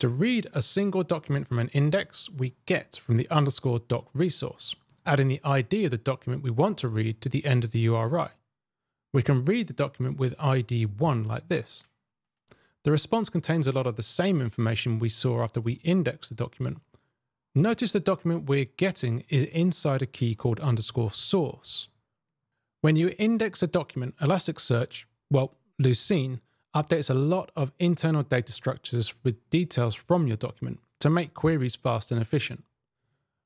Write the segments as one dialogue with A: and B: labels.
A: To read a single document from an index, we get from the underscore doc resource, adding the ID of the document we want to read to the end of the URI. We can read the document with ID 1 like this. The response contains a lot of the same information we saw after we indexed the document. Notice the document we're getting is inside a key called underscore source. When you index a document, Elasticsearch, well, Lucene, updates a lot of internal data structures with details from your document to make queries fast and efficient.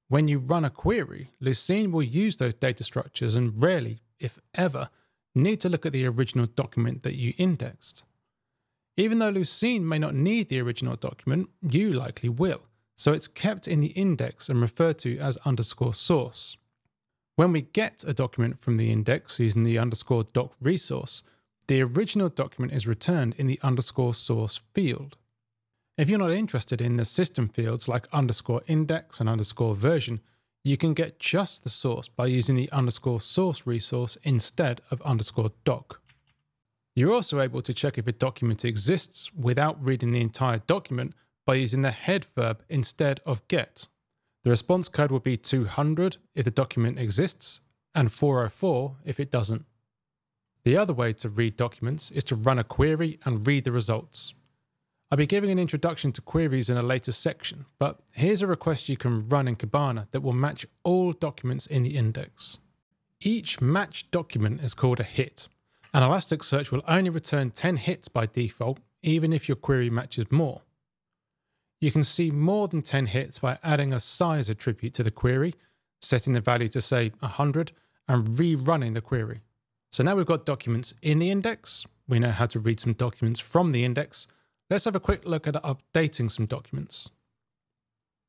A: When you run a query, Lucene will use those data structures and rarely, if ever, need to look at the original document that you indexed. Even though Lucene may not need the original document, you likely will, so it's kept in the index and referred to as underscore source. When we get a document from the index using the underscore doc resource, the original document is returned in the underscore source field. If you're not interested in the system fields like underscore index and underscore version, you can get just the source by using the underscore source resource instead of underscore doc. You're also able to check if a document exists without reading the entire document by using the head verb instead of get. The response code will be 200 if the document exists and 404 if it doesn't. The other way to read documents is to run a query and read the results. I'll be giving an introduction to queries in a later section, but here's a request you can run in Kibana that will match all documents in the index. Each matched document is called a hit, and Elasticsearch will only return 10 hits by default, even if your query matches more. You can see more than 10 hits by adding a size attribute to the query, setting the value to say 100, and rerunning the query. So now we've got documents in the index. We know how to read some documents from the index. Let's have a quick look at updating some documents.